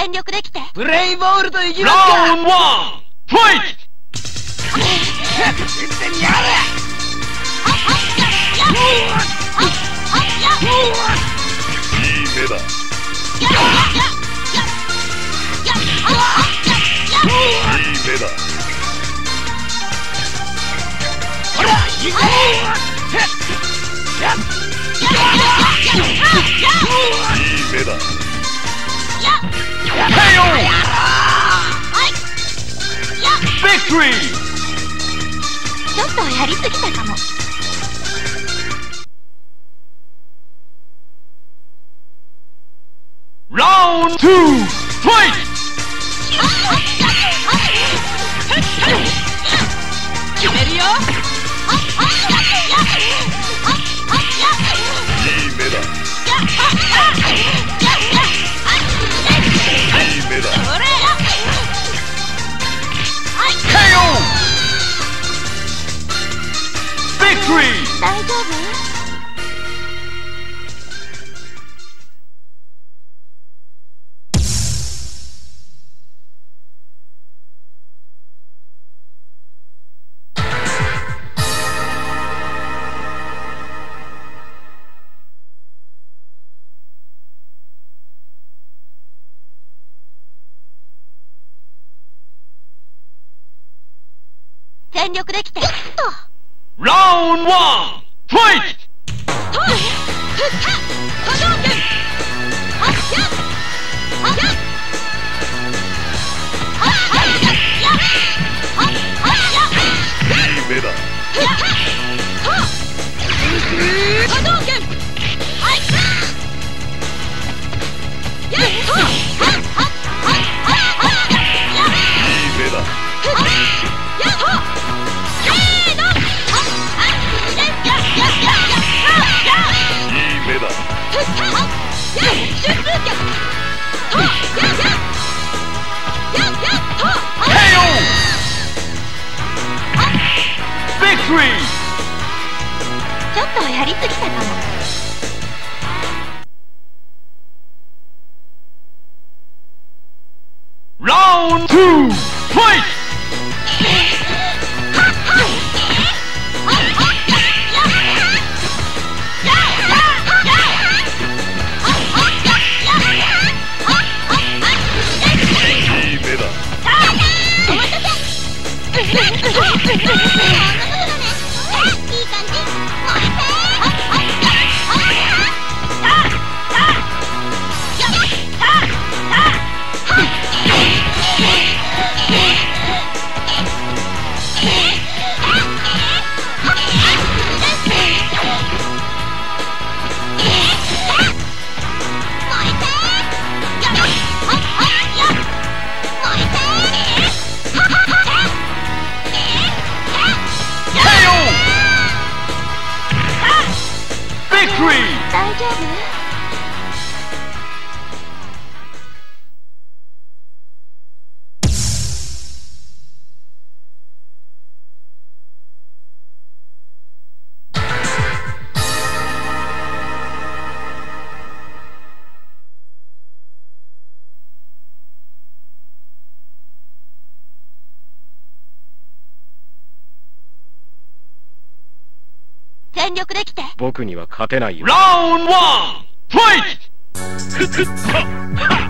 全力できてプレイボールといきますか round one fight 全然やれいい目だいい目だほら行こいい目だ!ちょっとやりすぎたかも Round two, fight! 大丈夫とやりすぎたかも。Round 2! 僕には勝てないよ。Round one, fight! ふふっは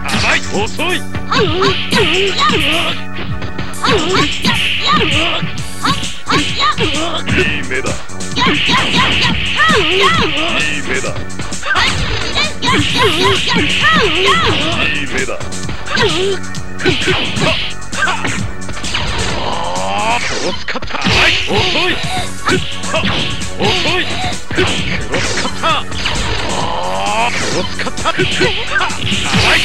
甘い遅い。いい目だ。いい目だ。いい目だ。スカッター甘い遅いふっは遅いクロスカッターあークロスカッターふっは甘い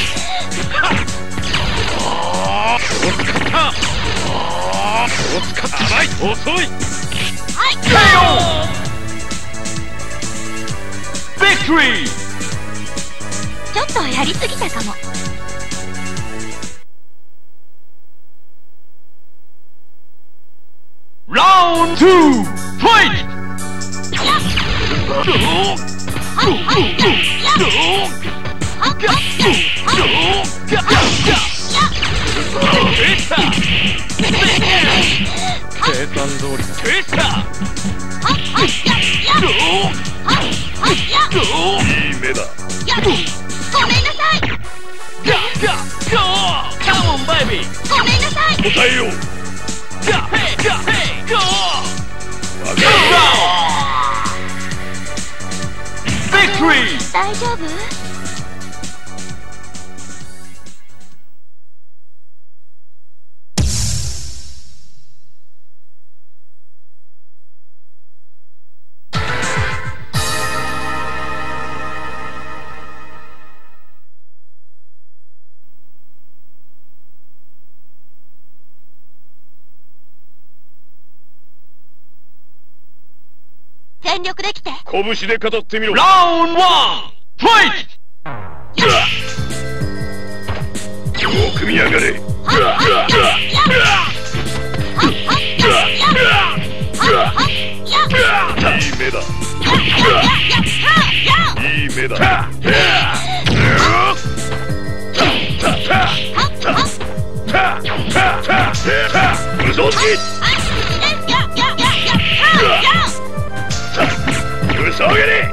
あークロスカッターあークロスカッター甘い遅い KO! Victory! ちょっとやりすぎたかもめんなさい答えよう大丈夫？拳で語ってみろ。ラウンドワンファイよく見やがれ。いい目だ。いい目だ。嘘つき嘘上げれ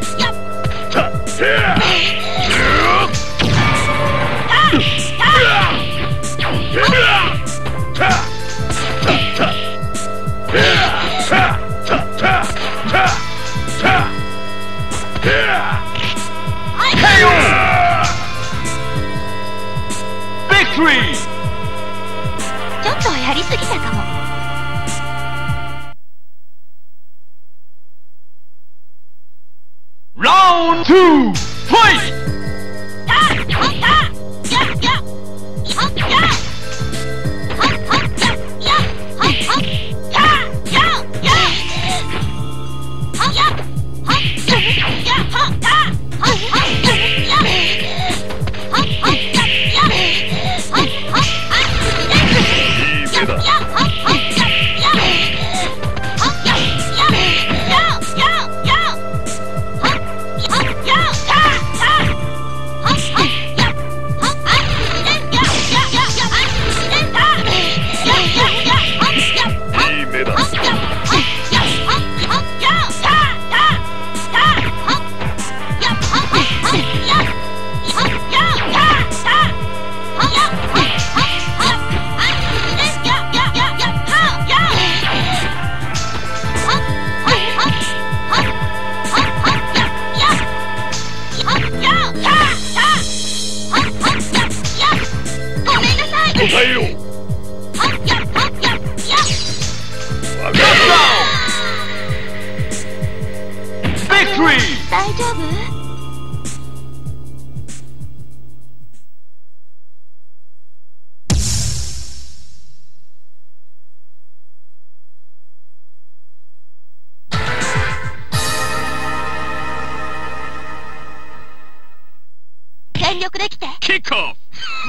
キックオフ。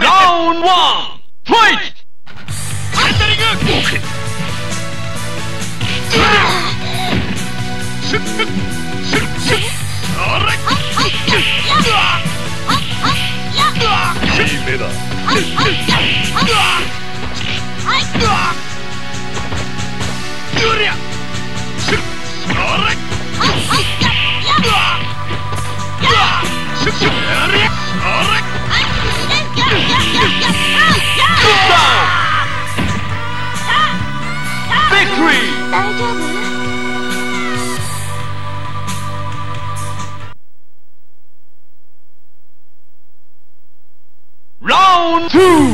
ラウンドワンファイセンタリング目だうりゃシュッそれ Round two!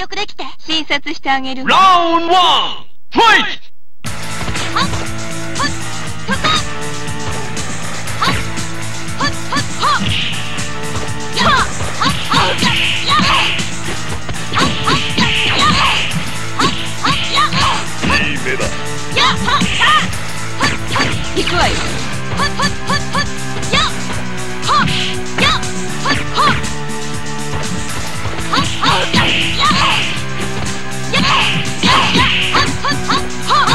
力できて診察してあげる。ラウンドワンファイト行くわよ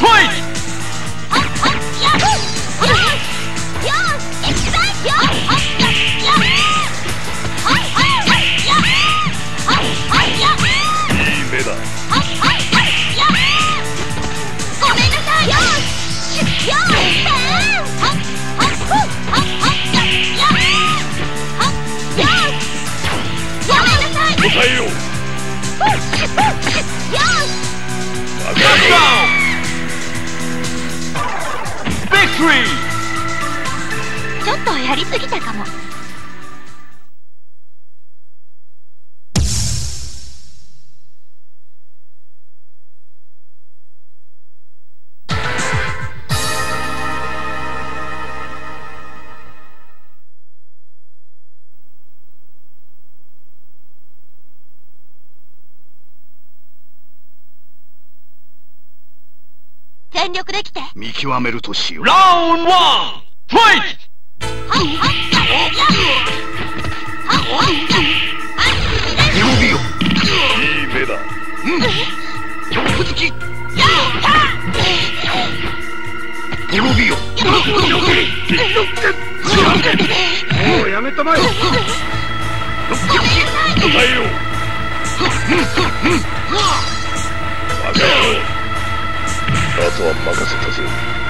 Fight! やりすぎたかも。全力でて。見極めるとしよう。ラウンファイト！あとは任せたぜ。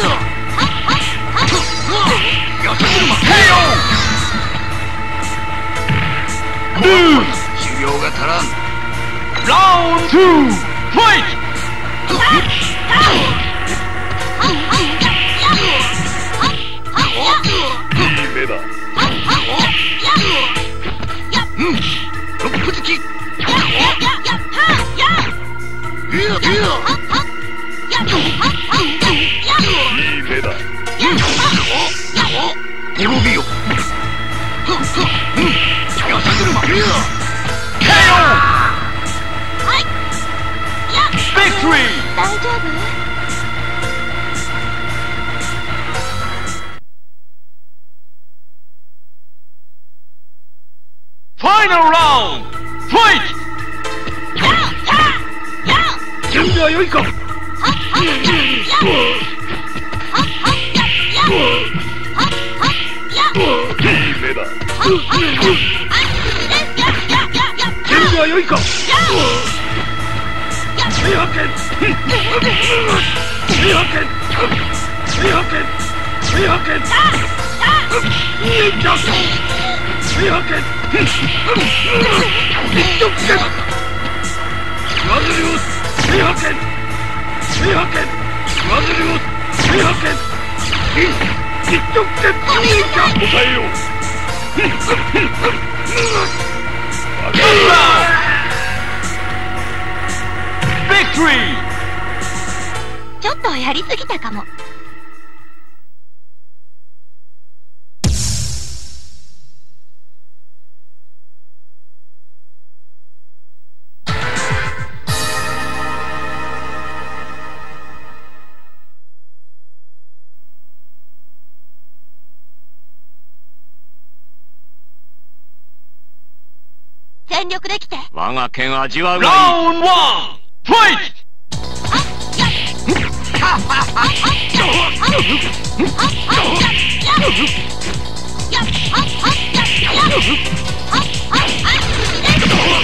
ぞやってみるわヘイヨーが足らん。Final round! Fight! Hooken! Hooken! Hooken! ちょっとやりすぎたかも。全力できて。我が剣味わうがいい Round one, fight!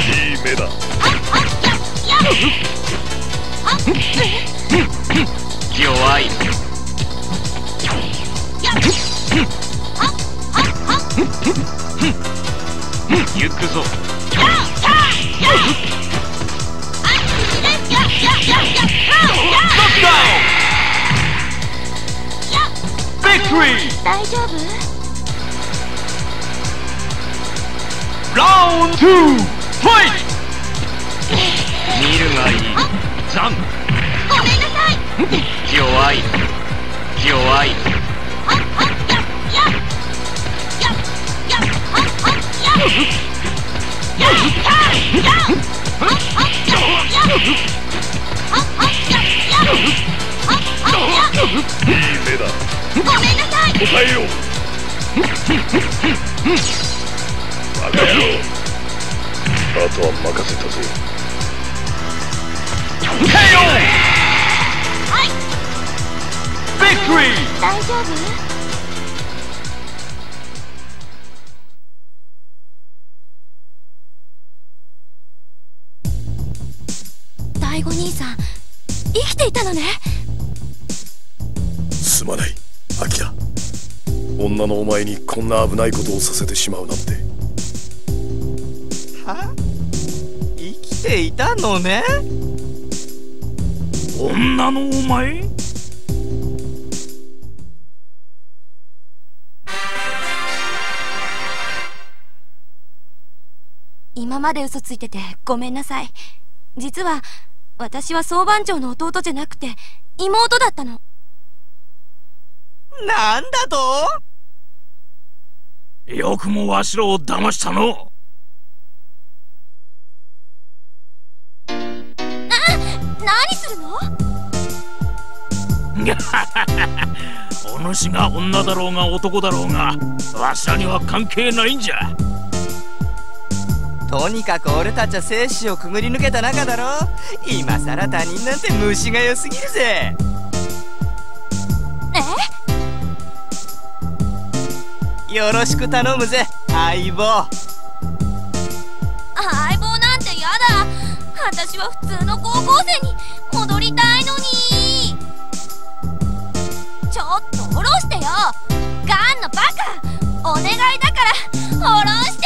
いい目だ弱い行くぞ Let's go! Victory! 大丈夫 Round two, fight! 見るがいいザンごめんなさい弱い弱いえよう。バカ野郎。あとは任せたぜ。KO! はい。Victory! 大丈夫？大悟兄さん生きていたのね。すまないアキラ女のお前にこんな危ないことをさせてしまうなんて。は？生きていたのね？女のお前？今まで嘘ついててごめんなさい。実は私は総番長の弟じゃなくて妹だったのなんだと？よくもわしらを騙したの。何するの？お主が女だろうが男だろうがわしらには関係ないんじゃ。とにかく俺たちは生死をくぐり抜けた仲だろ今さら他人なんて虫が良すぎるぜよろしく頼むぜ相棒。相棒なんてやだ。私は普通の高校生に戻りたいのに。ちょっと下ろしてよ。ガンのバカ。お願いだから下ろして。